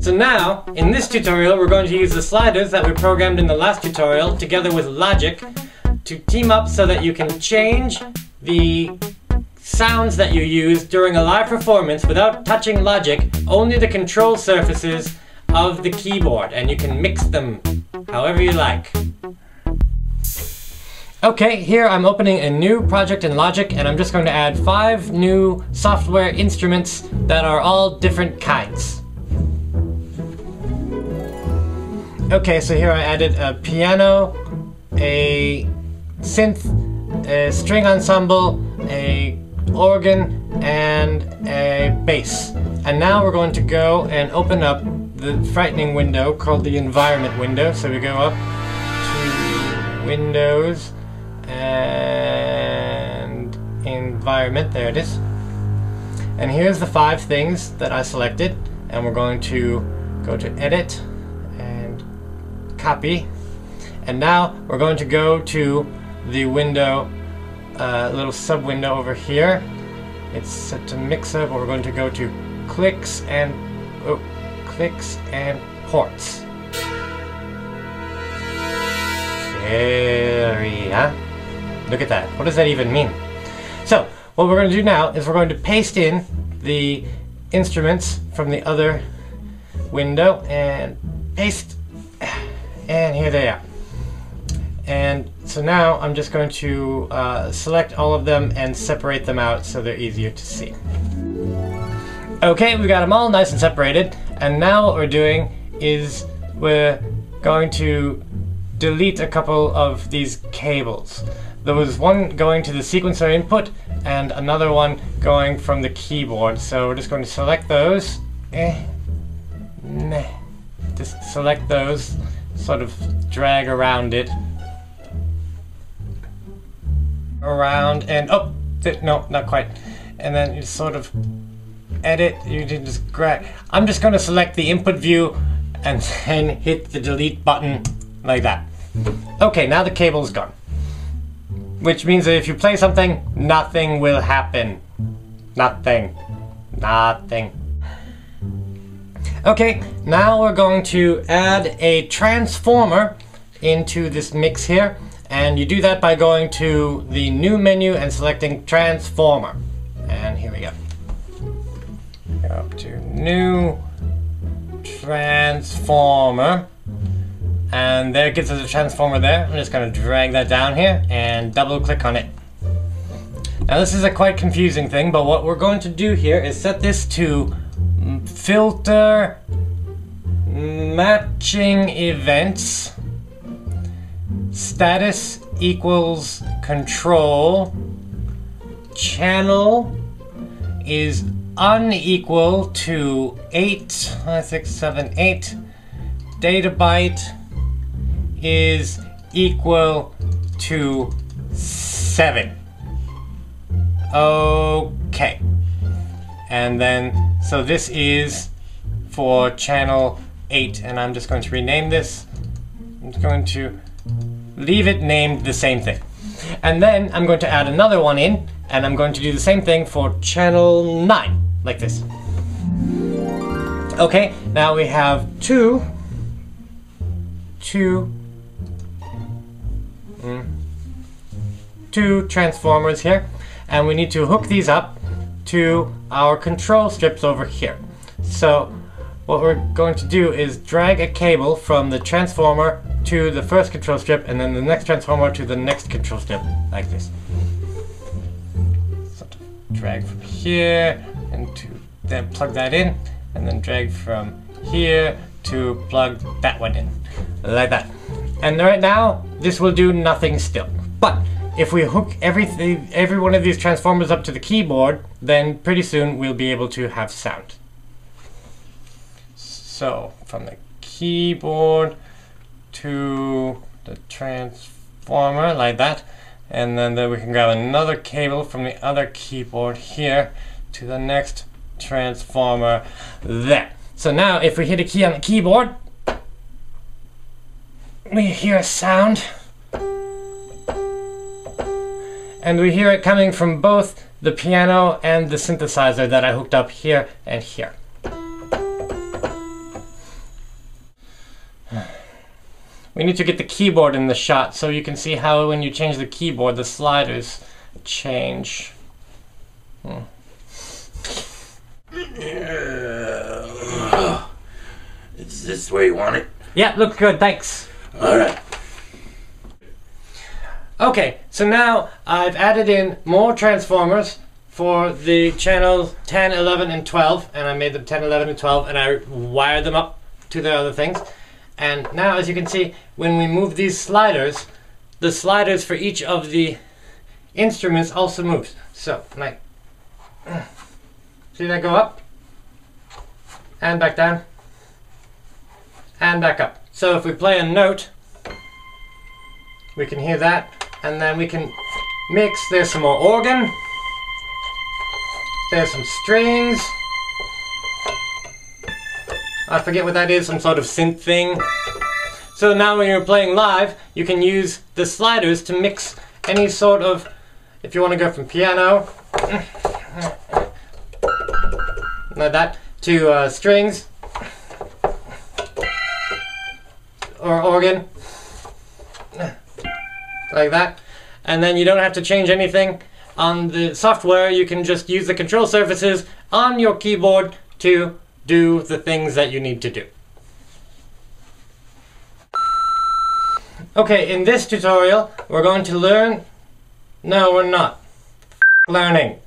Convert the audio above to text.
So now, in this tutorial, we're going to use the sliders that we programmed in the last tutorial together with Logic to team up so that you can change the sounds that you use during a live performance without touching Logic, only the control surfaces of the keyboard, and you can mix them however you like. Okay, here I'm opening a new project in Logic and I'm just going to add five new software instruments that are all different kinds. Okay, so here I added a piano, a synth, a string ensemble, a organ, and a bass. And now we're going to go and open up the frightening window called the environment window. So we go up to Windows and environment, there it is. And here's the five things that I selected. And we're going to go to edit copy. And now we're going to go to the window, uh, little sub window over here. It's set to mix up. We're going to go to clicks and oh, clicks and ports. Scary, huh? Look at that. What does that even mean? So, what we're going to do now is we're going to paste in the instruments from the other window and paste and here they are. And so now I'm just going to uh, select all of them and separate them out so they're easier to see. Okay, we got them all nice and separated. And now what we're doing is we're going to delete a couple of these cables. There was one going to the sequencer input and another one going from the keyboard. So we're just going to select those. Eh, meh. Just select those sort of drag around it. Around and oh, no, not quite. And then you sort of edit, you just grab. I'm just going to select the input view and then hit the delete button like that. Okay, now the cable's gone. Which means that if you play something, nothing will happen. Nothing. Nothing. Okay, now we're going to add a transformer into this mix here. And you do that by going to the new menu and selecting transformer. And here we go. Go up to new transformer. And there it gives us a transformer there. I'm just going to drag that down here and double click on it. Now this is a quite confusing thing, but what we're going to do here is set this to filter matching events status equals control channel is unequal to 8 6 7 8 data byte is equal to 7 okay and then so this is for channel 8 and I'm just going to rename this. I'm going to leave it named the same thing. And then I'm going to add another one in and I'm going to do the same thing for channel 9 like this. Okay, now we have two, two, mm, two transformers here and we need to hook these up to our control strips over here. So what we're going to do is drag a cable from the transformer to the first control strip and then the next transformer to the next control strip, like this. So drag from here and to then plug that in and then drag from here to plug that one in, like that. And right now, this will do nothing still. But if we hook everything, every one of these transformers up to the keyboard, then pretty soon we'll be able to have sound. So from the keyboard to the transformer like that, and then, then we can grab another cable from the other keyboard here to the next transformer there. So now if we hit a key on the keyboard, we hear a sound and we hear it coming from both the piano and the synthesizer that I hooked up here and here. We need to get the keyboard in the shot so you can see how when you change the keyboard, the sliders change. Hmm. Is this where you want it? Yeah, looks good, thanks. Alright. Okay, so now I've added in more transformers for the channels 10, 11, and 12, and I made them 10, 11, and 12, and I wired them up to the other things. And now, as you can see, when we move these sliders, the sliders for each of the instruments also moves. So, like, see that go up? And back down. And back up. So if we play a note, we can hear that, and then we can mix. There's some more organ. There's some strings. I forget what that is, some sort of synth thing. So now when you're playing live, you can use the sliders to mix any sort of, if you want to go from piano, like that, to uh, strings, or organ, like that. And then you don't have to change anything on the software. You can just use the control surfaces on your keyboard to do the things that you need to do. Okay, in this tutorial, we're going to learn... No, we're not. learning.